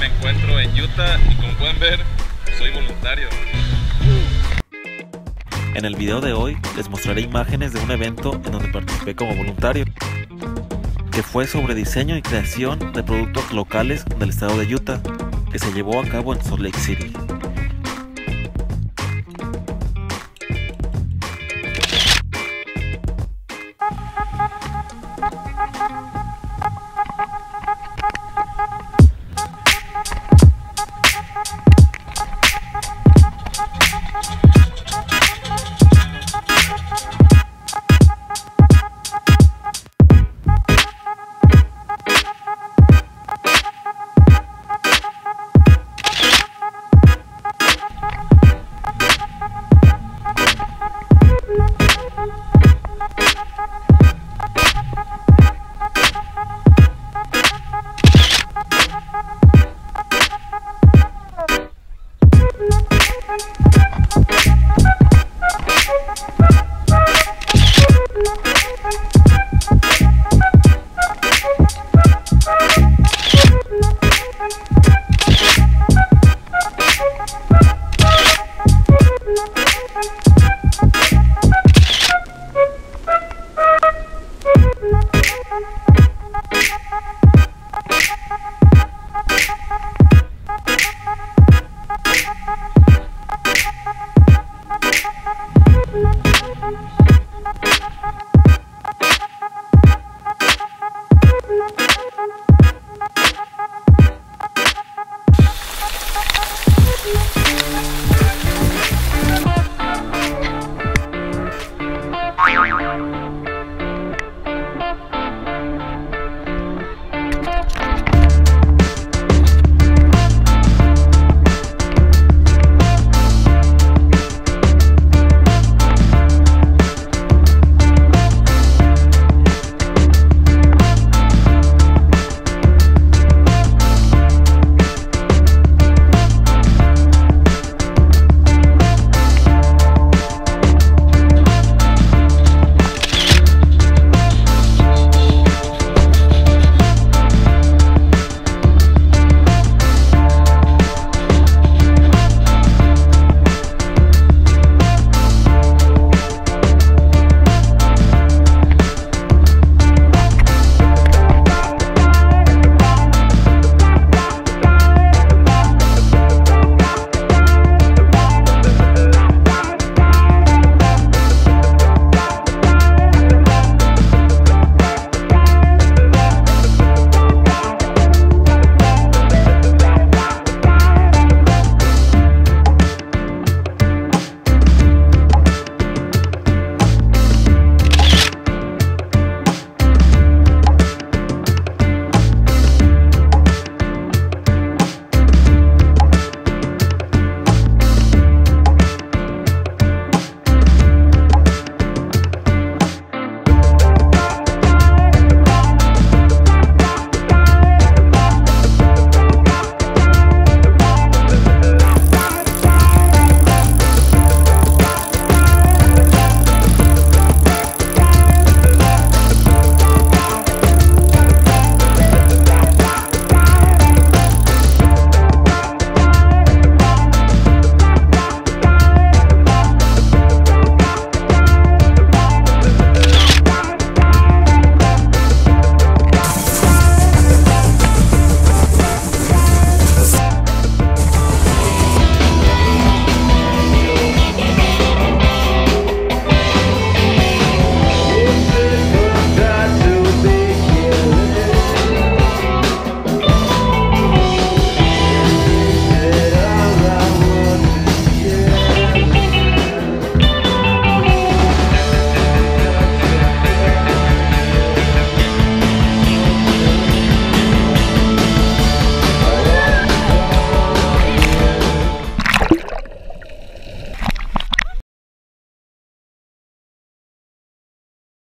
Me encuentro en Utah y como pueden ver, soy voluntario. En el video de hoy les mostraré imágenes de un evento en donde participé como voluntario, que fue sobre diseño y creación de productos locales del estado de Utah, que se llevó a cabo en Salt Lake City.